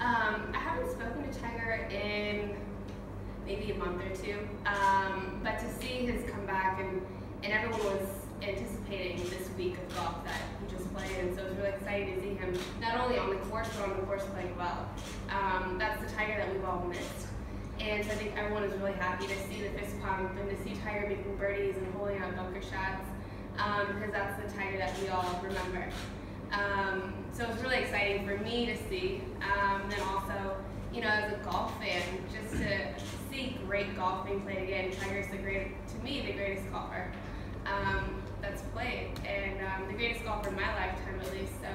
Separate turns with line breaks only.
Um, I haven't spoken to Tiger in maybe a month or two, um, but to see his comeback and, and everyone was anticipating this week of golf that he just played, and so it was really exciting to see him not only on the course but on the course playing well. Um, that's the Tiger that we've all missed. And I think everyone is really happy to see the fist pump and to see Tiger making birdies and holding out bunker shots um, because that's the Tiger that we all remember. Um, so it was really exciting for me to see. Um, you know, as a golf fan, just to see great golf being played again. Tiger's the great, to me, the greatest golfer um, that's played, and um, the greatest golfer in my lifetime, at least. So,